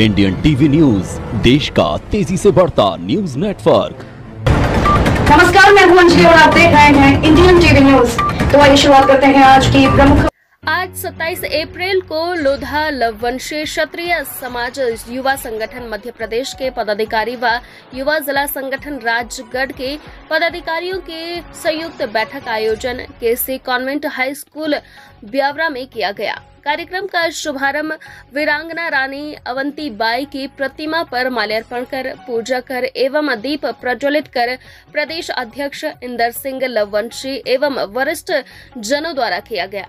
Indian TV news, देश का तेज़ी से बढ़ता न्यूज़ नेटवर्क। नमस्कार, मैं हूँ अंजलि और आप देख रहे हैं इंडियन टीवी न्यूज़। तो आइए शुरुआत करते हैं आज की प्रमुख आज 27 अप्रैल को लोधा लववंशी क्षत्रिय समाज युवा संगठन मध्य प्रदेश के पदाधिकारी व युवा जिला संगठन राजगढ़ के पदाधिकारियों के संयुक्त बैठक आयोजन K C convent high school Biaora में किया गया। कार्यक्रम का शुभारंभ वीरांगना रानी अवंती बाई की प्रतिमा पर माल्यार्पण कर, पूजा कर एवं दीप प्रज्वलित कर प्रदेश अध्यक्ष इंदर सिंह लववंशी एवं वरिष्ठ जनों द्वारा किया गया।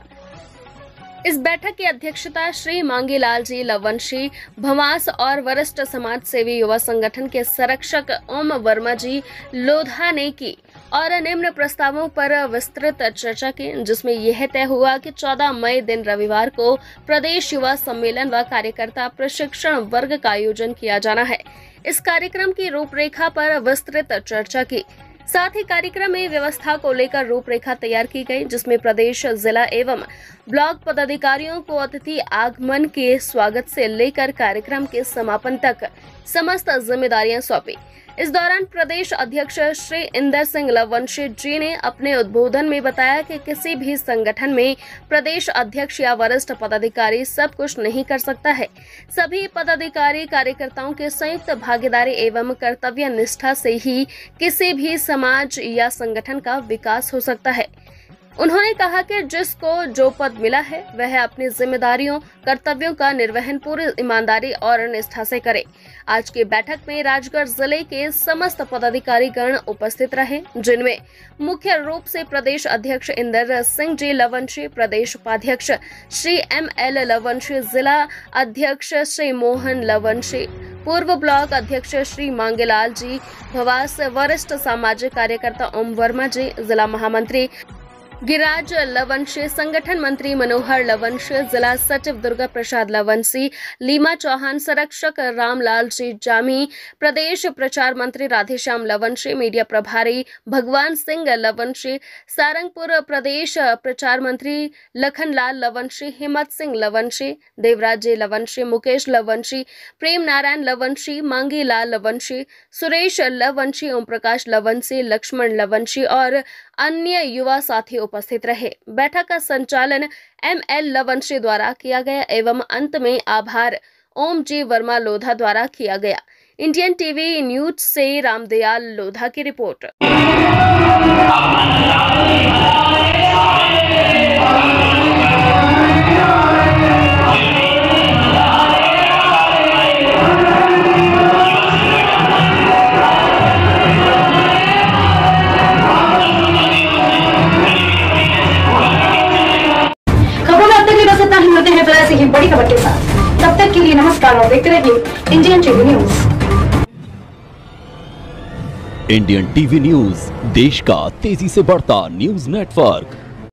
इस बैठक की अध्यक्षता श्री मांगीलाल जी लवंशी, भवास और वरिष्ठ समाज सेवी युवा संगठन के संरक्षक ओम वर्मा जी लोधा ने की और निम्न प्रस्तावों पर विस्तृत चर्चा की, जिसमें यह तय हुआ कि 14 मई दिन रविवार को प्रदेश युवा सम्मेलन व कार्यकर्ता प्रशिक्षण वर्ग का आयोजन किया जाना है। इस कार्यक्रम की रूपरेखा पर विस्तृत चर्चा की। साथ ही कार्यक्रम में व्यवस्था को लेकर रूपरेखा तैयार की गई, जिसमें प्रदेश जिला एवं ब्लॉक पदाधिकारियों को अतिथि आगमन के स्वागत से लेकर कार्यक्रम के समापन तक समस्त जिम्मेदारियाँ सौंपी। इस दौरान प्रदेश अध्यक्ष श्री इंदर सिंह लवंशी जी ने अपने उद्बोधन में बताया कि किसी भी संगठन में प्रदेश अध्यक्ष या वरिष्ठ पदाधिकारी सब कुछ नहीं कर सकता है। सभी पदाधिकारी, कार्यकर्ताओं के संयुक्त भागीदारी एवं कर्तव्य निष्ठा से ही किसी भी समाज या संगठन का विकास हो सकता है। उन्होंने कहा कि जिसको जो पद मिला है, वह अपनी जिम्मेदारियों, कर्तव्यों का निर्वहन, पूरी ईमानदारी और निष्ठा से करे। आज की बैठक में राजगढ़ ज़िले के समस्त पदाधिकारी गण उपस्थित रहे, जिनमें मुख्य रूप से प्रदेश अध्यक्ष इंदर सिंह जी, लवंशी प्रदेश उपाध्यक्ष श्री एम एल लवंशी, जिला अध्यक्ष श्री मोहन लवंशी, पूर्व ब्लॉक अध्यक्ष श्री मांगेलाल जी, भवास वरिष्ठ सामाजिक कार्यकर्ता ओम वर्मा जी, जिला महामंत्री गिरिराज लवंशी, संगठन मंत्री मनोहर लवंशी, जिला सचिव दुर्गा प्रसाद लवंशी, लीमा चौहान, संरक्षक रामलाल जी जामी, प्रदेश प्रचार मंत्री राधेश्याम लवंशी, मीडिया प्रभारी भगवान सिंह लवंशी, सारंगपुर प्रदेश प्रचार मंत्री लखनलाल लवंशी हिम्मत सिंह लवंशी, देवराज जी लवंशी, मुकेश लवंशी, प्रेम नारायण लवंशी मांगी लाल लवंशी, सुरेश लवंशी ओम प्रकाश लवंशी, लक्ष्मण लवंशी और अन्य युवा साथी उपस्थित रहे। बैठक का संचालन एम एल लवंशी द्वारा किया गया एवं अंत में आभार ओम जी वर्मा लोधा द्वारा किया गया। इंडियन टीवी न्यूज़ से रामदयाल लोधा की रिपोर्ट। ही बड़ी खबर के साथ। तब तक के लिए नमस्कार और देखते रहिए Indian TV news. Indian TV news, देश का तेज़ी से बढ़ता न्यूज़ नेटवर्क।